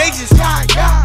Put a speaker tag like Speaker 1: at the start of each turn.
Speaker 1: contagious. Yeah, yeah.